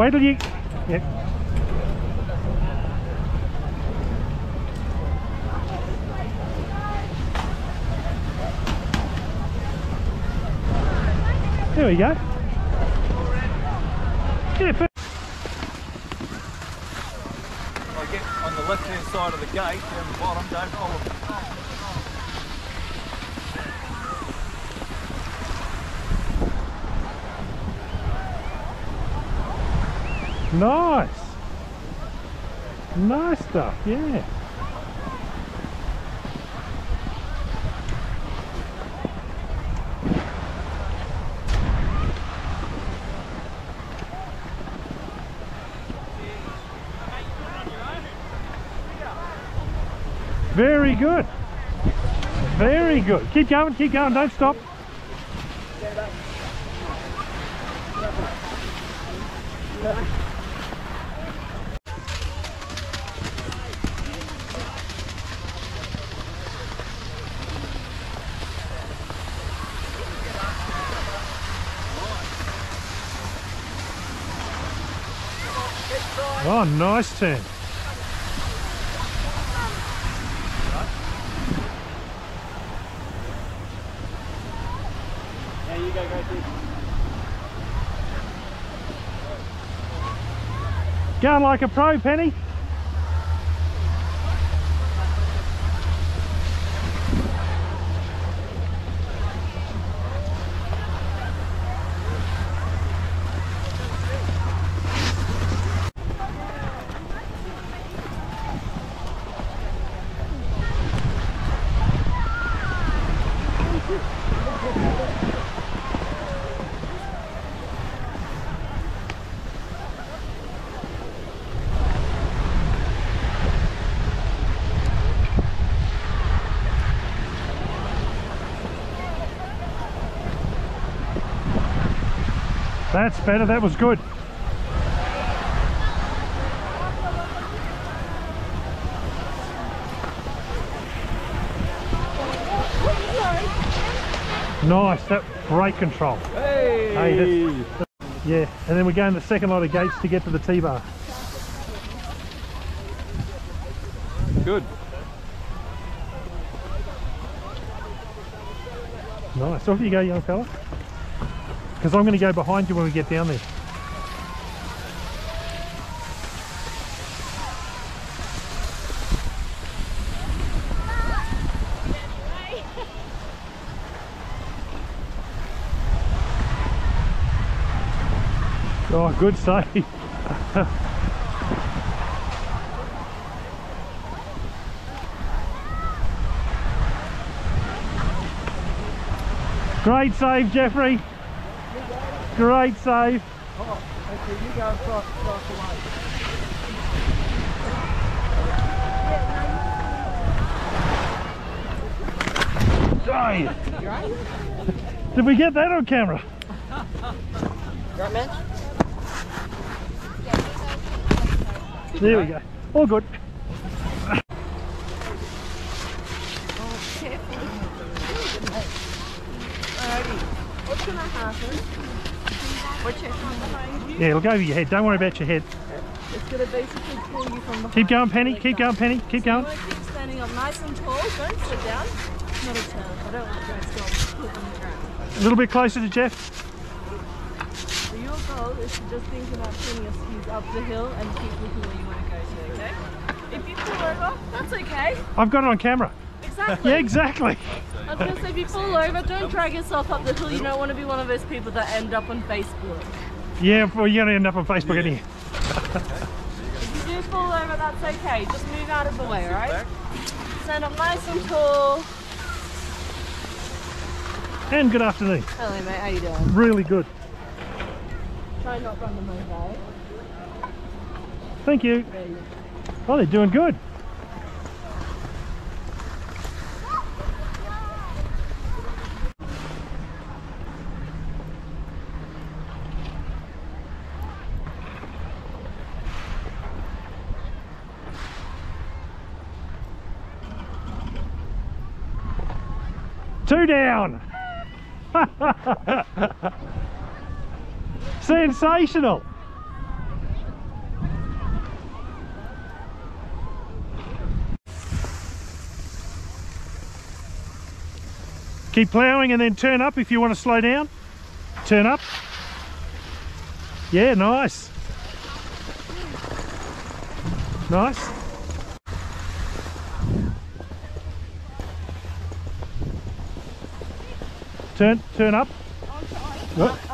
Wait till you... Yep. There we go. Yeah, per- I get on the left hand side of the gate down the bottom, don't follow. Nice. Nice stuff, yeah. Very good. Very good. Keep going, keep going, don't stop. Oh, nice turn. Going like a pro, Penny. That's better, that was good. Nice, that brake control. Hey! Hey, that's- Yeah, and then we go in the second lot of gates to get to the T-bar. Good. Nice, off you go young fella. Because I'm going to go behind you when we get down there. Oh, good save. Great save, Jeffrey. Great save. Okay, you go across, across the way. Did we get that on camera? Right, Mitch? There we go. All good. What's gonna happen? We're checking. Yeah, it'll go over your head. Don't worry about your head. It's gonna basically pull you from behind. Keep going, Penny. Keep going, Penny. Keep going. To keep standing up nice and tall. Don't sit down. Not a turn. I don't want to put on the ground. A little bit closer to Jeff. So your goal is to just think about putting your skis up the hill and keep looking where you want to go to, okay? If you fall over, that's okay. I've got it on camera. Exactly. Yeah, exactly. I was going to say, if you fall over, don't drag yourself up the hill. You don't want to be one of those people that end up on Facebook. Yeah, well, you're going to end up on Facebook anyhow. If you do fall over, that's okay. Just move out of the way, alright? Stand up nice and tall. And good afternoon. Hello, mate. How you doing? Really good. Try and not run them over. Thank you. There you oh, they're doing good. Two down. Sensational. Keep ploughing and then turn up if you want to slow down. Turn up. Yeah, nice. Nice. Turn, turn up. What?